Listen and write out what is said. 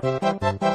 プレゼント